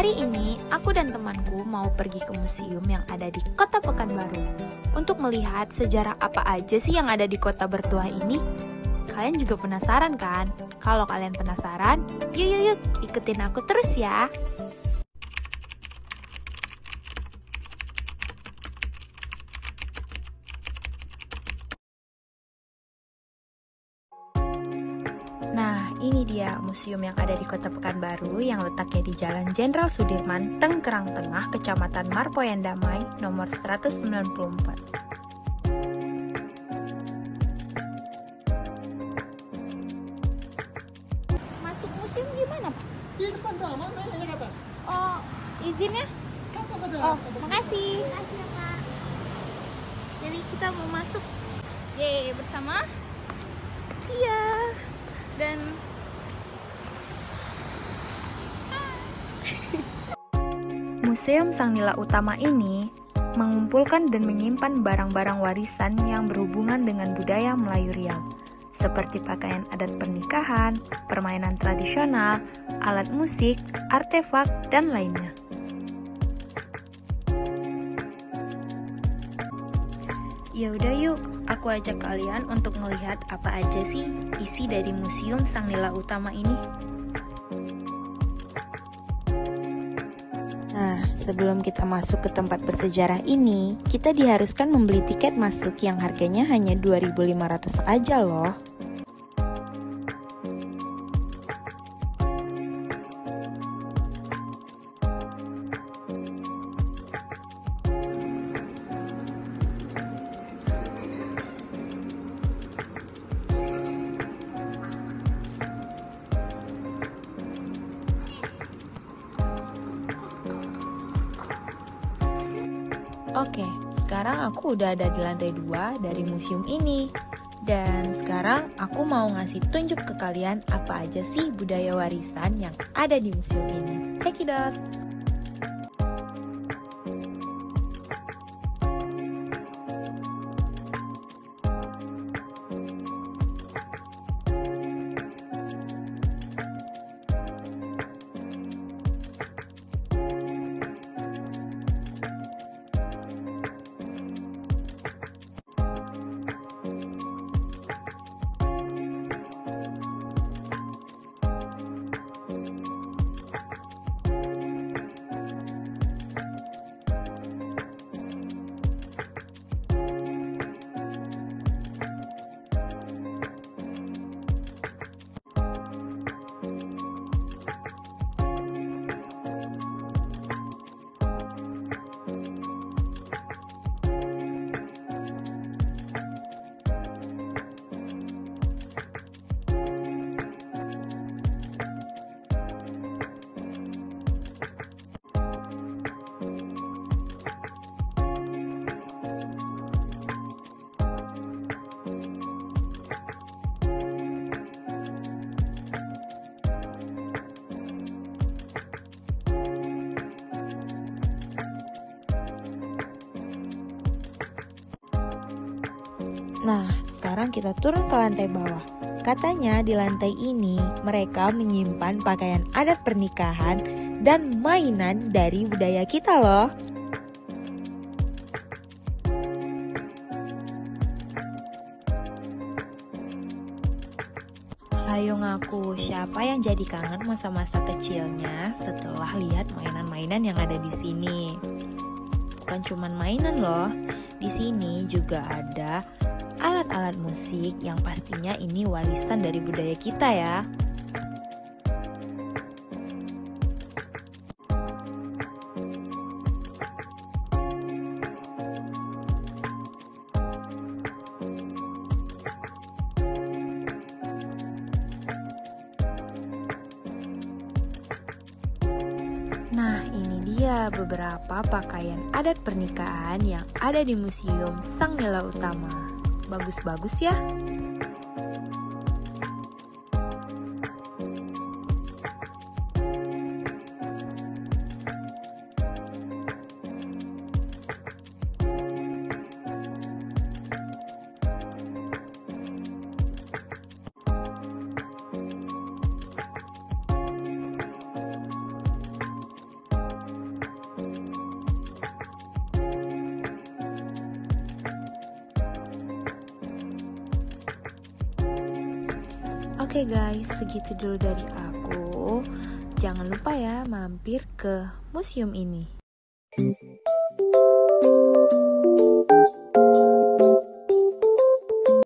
hari ini aku dan temanku mau pergi ke museum yang ada di kota Pekanbaru. Untuk melihat sejarah apa aja sih yang ada di kota bertuah ini? Kalian juga penasaran kan? Kalau kalian penasaran, yuk yuk yuk ikutin aku terus ya ini dia museum yang ada di Kota Pekanbaru yang letaknya di Jalan Jenderal Sudirman, Tengkerang Tengah, Kecamatan Marpoyan Damai, nomor 194. Masuk museum gimana, Pak? Di depan tuh, mana naiknya ke atas? Oh, izinnya? Ke atas ada. Oh, makasih. Makasih ya, Kak. Jadi kita mau masuk. Ye, bersama Iya. Dan Museum Sang Nila Utama ini mengumpulkan dan menyimpan barang-barang warisan yang berhubungan dengan budaya Melayu Riau, seperti pakaian adat pernikahan, permainan tradisional, alat musik, artefak, dan lainnya. Ya udah yuk, aku ajak kalian untuk melihat apa aja sih isi dari Museum Sang Nila Utama ini. Nah, sebelum kita masuk ke tempat bersejarah ini, kita diharuskan membeli tiket masuk yang harganya hanya 2.500 aja loh. Oke, sekarang aku udah ada di lantai 2 dari museum ini. Dan sekarang aku mau ngasih tunjuk ke kalian apa aja sih budaya warisan yang ada di museum ini. Check it out! Nah, sekarang kita turun ke lantai bawah. Katanya di lantai ini mereka menyimpan pakaian adat pernikahan dan mainan dari budaya kita loh. Ayo ngaku, siapa yang jadi kangen masa-masa kecilnya setelah lihat mainan-mainan yang ada di sini? Bukan cuman mainan loh, di sini juga ada alat-alat musik yang pastinya ini warisan dari budaya kita ya. Nah, ini dia beberapa pakaian adat pernikahan yang ada di Museum Sang Nila Utama. Bagus-bagus ya. Oke guys, segitu dulu dari aku. Jangan lupa ya mampir ke museum ini.